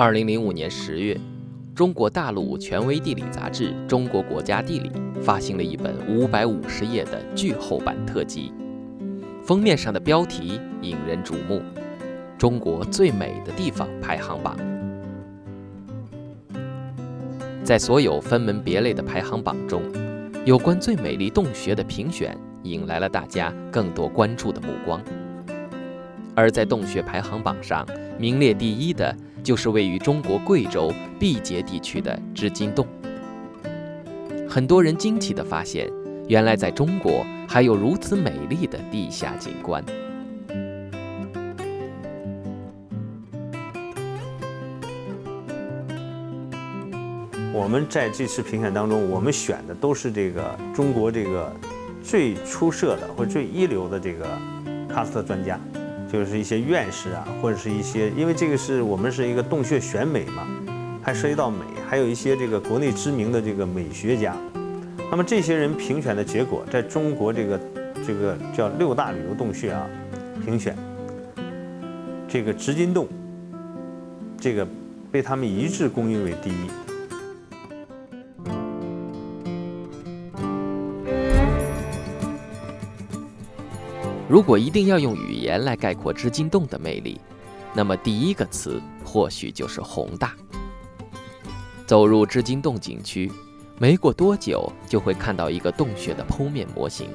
二零零五年十月，中国大陆权威地理杂志《中国国家地理》发行了一本五百五十页的巨厚版特辑，封面上的标题引人瞩目：“中国最美的地方排行榜”。在所有分门别类的排行榜中，有关最美丽洞穴的评选引来了大家更多关注的目光。而在洞穴排行榜上名列第一的。就是位于中国贵州毕节地区的织金洞。很多人惊奇地发现，原来在中国还有如此美丽的地下景观。我们在这次评选当中，我们选的都是这个中国这个最出色的或最一流的这个喀斯特专家。就是一些院士啊，或者是一些，因为这个是我们是一个洞穴选美嘛，还涉及到美，还有一些这个国内知名的这个美学家。那么这些人评选的结果，在中国这个这个叫六大旅游洞穴啊，评选这个织金洞，这个被他们一致公认为第一。如果一定要用语言来概括织金洞的魅力，那么第一个词或许就是宏大。走入织金洞景区，没过多久就会看到一个洞穴的剖面模型。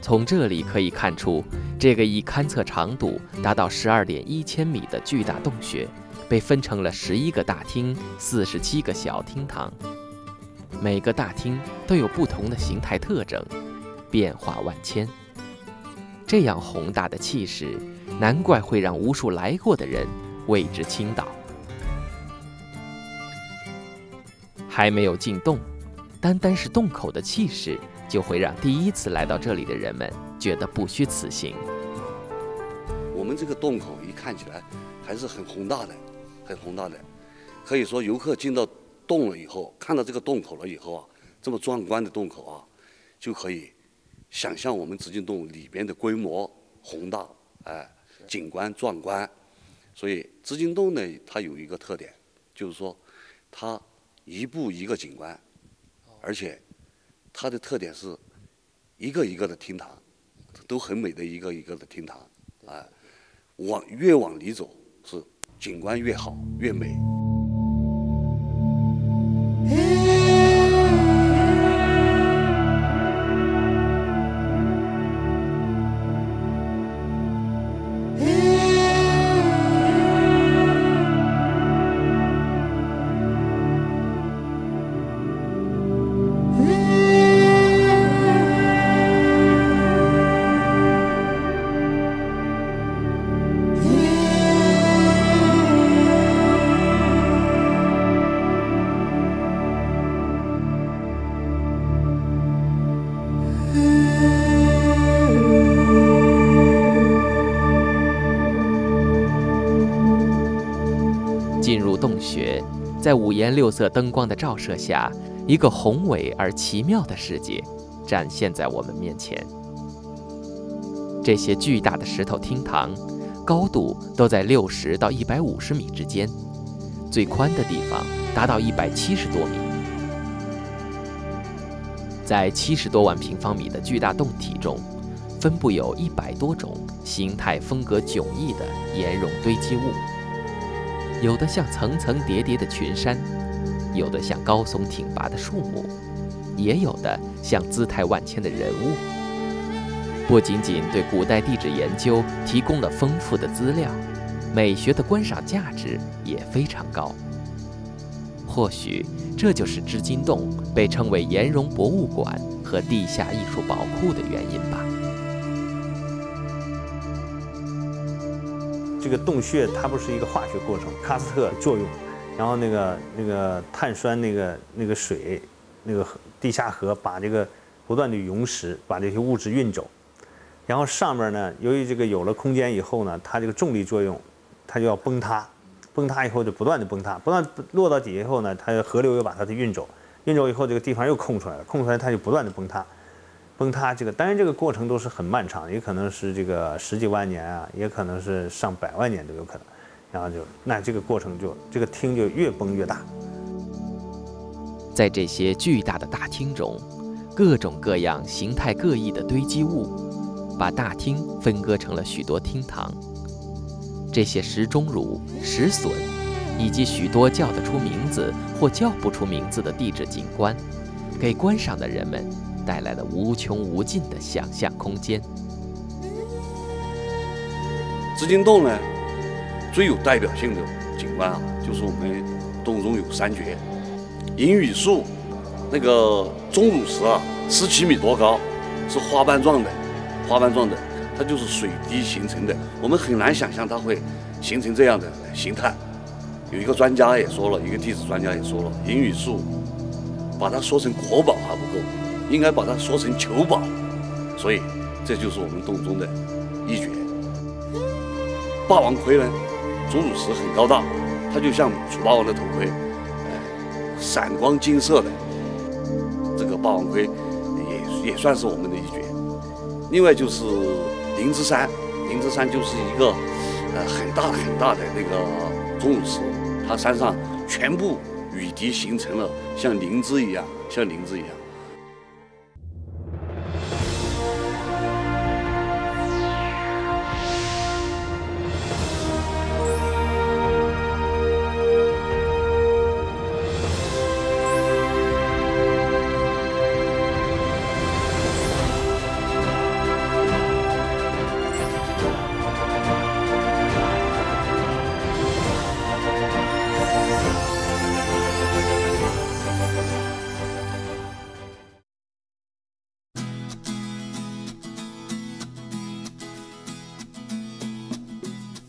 从这里可以看出，这个以勘测长度达到十二点一千米的巨大洞穴，被分成了十一个大厅、四十七个小厅堂，每个大厅都有不同的形态特征，变化万千。这样宏大的气势，难怪会让无数来过的人为之倾倒。还没有进洞，单单是洞口的气势，就会让第一次来到这里的人们觉得不虚此行。我们这个洞口一看起来还是很宏大的，很宏大的。可以说，游客进到洞了以后，看到这个洞口了以后啊，这么壮观的洞口啊，就可以。想象我们织金洞里边的规模宏大，哎，景观壮观，所以织金洞呢，它有一个特点，就是说，它一步一个景观，而且它的特点是一个一个的厅堂，都很美的一个一个的厅堂，哎，往越往里走是景观越好越美。进入洞穴在五颜六色灯光的照射下，一个宏伟而奇妙的世界展现在我们面前。这些巨大的石头厅堂，高度都在六十到一百五十米之间，最宽的地方达到一百七十多米。在七十多万平方米的巨大洞体中，分布有一百多种形态风格迥异的岩溶堆积物。有的像层层叠叠的群山，有的像高耸挺拔的树木，也有的像姿态万千的人物。不仅仅对古代地质研究提供了丰富的资料，美学的观赏价值也非常高。或许这就是织金洞被称为岩溶博物馆和地下艺术宝库的原因吧。这个洞穴它不是一个化学过程，喀斯特作用，然后那个那个碳酸那个那个水，那个地下河把这个不断的溶蚀，把这些物质运走，然后上面呢，由于这个有了空间以后呢，它这个重力作用，它就要崩塌，崩塌以后就不断的崩塌，不断落到底以后呢，它河流又把它的运走，运走以后这个地方又空出来了，空出来它就不断的崩塌。崩塌这个，当然这个过程都是很漫长，也可能是这个十几万年啊，也可能是上百万年都有可能。然后就那这个过程就这个厅就越崩越大。在这些巨大的大厅中，各种各样、形态各异的堆积物，把大厅分割成了许多厅堂。这些石钟乳、石笋，以及许多叫得出名字或叫不出名字的地质景观，给观赏的人们带来了无穷无尽的想象空间。织金洞呢，最有代表性的景观啊，就是我们洞中有三绝。银雨树，那个钟乳石啊，十七米多高，是花瓣状的，花瓣状的，它就是水滴形成的。我们很难想象它会形成这样的形态。有一个专家也说了，一个地质专家也说了，银雨树把它说成国宝还不够，应该把它说成球宝。所以这就是我们洞中的一绝。霸王盔呢，钟乳石很高大，它就像楚霸王的头盔。闪光金色的这个霸王盔，也也算是我们的一绝。另外就是灵芝山，灵芝山就是一个呃很大很大的那个钟乳石，它山上全部雨滴形成了像灵芝一样，像灵芝一样。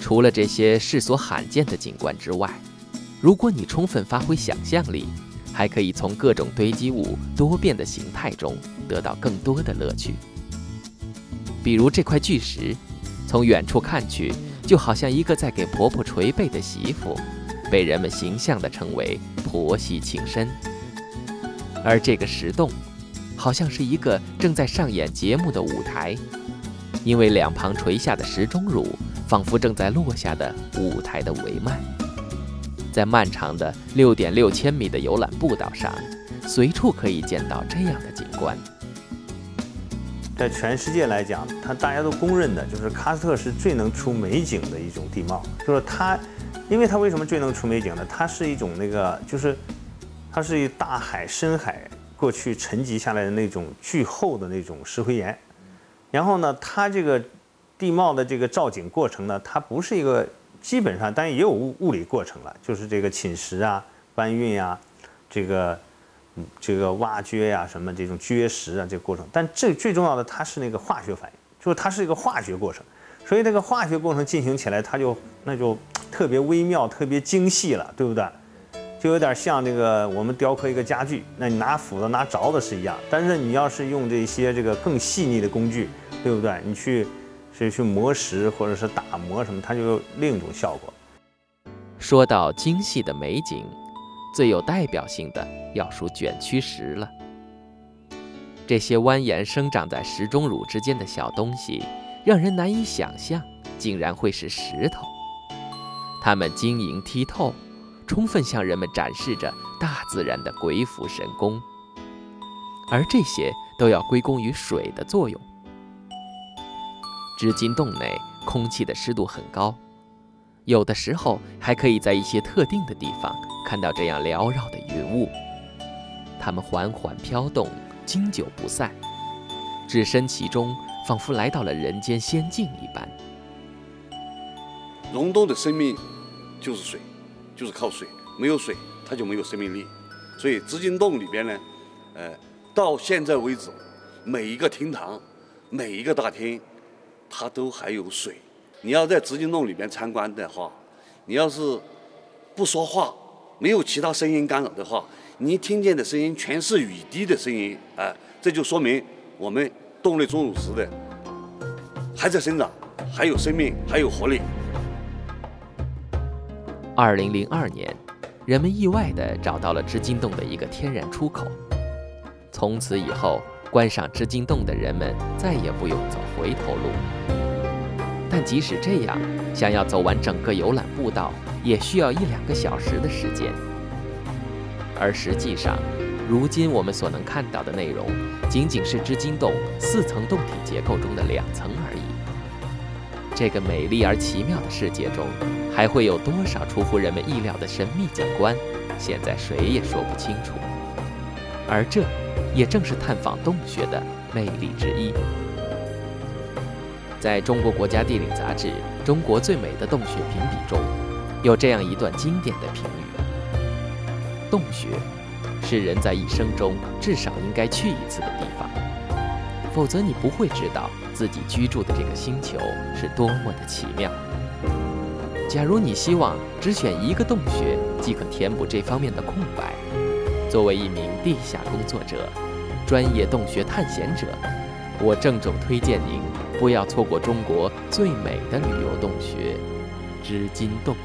除了这些世所罕见的景观之外，如果你充分发挥想象力，还可以从各种堆积物多变的形态中得到更多的乐趣。比如这块巨石，从远处看去，就好像一个在给婆婆捶背的媳妇，被人们形象地称为“婆媳情深”。而这个石洞，好像是一个正在上演节目的舞台，因为两旁垂下的石钟乳。仿佛正在落下的舞台的帷幔，在漫长的六点六千米的游览步道上，随处可以见到这样的景观。在全世界来讲，它大家都公认的就是喀斯特是最能出美景的一种地貌。就是它，因为它为什么最能出美景呢？它是一种那个，就是它是一大海深海过去沉积下来的那种巨厚的那种石灰岩，然后呢，它这个。地貌的这个造景过程呢，它不是一个基本上，当然也有物物理过程了，就是这个侵蚀啊、搬运呀、这个嗯这个挖掘呀、什么这种掘石啊这个过程。但最最重要的，它是那个化学反应，就是它是一个化学过程，所以这个化学过程进行起来，它就那就特别微妙、特别精细了，对不对？就有点像这个我们雕刻一个家具，那你拿斧子、拿凿子是一样，但是你要是用这些这个更细腻的工具，对不对？你去。是去磨石或者是打磨什么，它就有另一种效果。说到精细的美景，最有代表性的要数卷曲石了。这些蜿蜒生长在石钟乳之间的小东西，让人难以想象，竟然会是石头。它们晶莹剔透，充分向人们展示着大自然的鬼斧神工。而这些都要归功于水的作用。织金洞内空气的湿度很高，有的时候还可以在一些特定的地方看到这样缭绕的云雾，它们缓缓飘动，经久不散，置身其中，仿佛来到了人间仙境一般。溶洞的生命就是水，就是靠水，没有水它就没有生命力。所以织金洞里边呢，呃，到现在为止，每一个厅堂，每一个大厅。它都还有水。你要在织金洞里面参观的话，你要是不说话，没有其他声音干扰的话，你听见的声音全是雨滴的声音。哎，这就说明我们洞内钟乳石的还在生长，还有生命，还有活力。二零零二年，人们意外地找到了织金洞的一个天然出口。从此以后，观赏织金洞的人们再也不用走回头路。但即使这样，想要走完整个游览步道也需要一两个小时的时间。而实际上，如今我们所能看到的内容，仅仅是织金洞四层洞体结构中的两层而已。这个美丽而奇妙的世界中，还会有多少出乎人们意料的神秘景观，现在谁也说不清楚。而这，也正是探访洞穴的魅力之一。在中国国家地理杂志《中国最美的洞穴评比》中，有这样一段经典的评语：洞穴。是人在一生中至少应该去一次的地方，否则你不会知道自己居住的这个星球是多么的奇妙。假如你希望只选一个洞穴即可填补这方面的空白，作为一名地下工作者、专业洞穴探险者，我郑重推荐您不要错过中国最美的旅游洞穴——织金洞。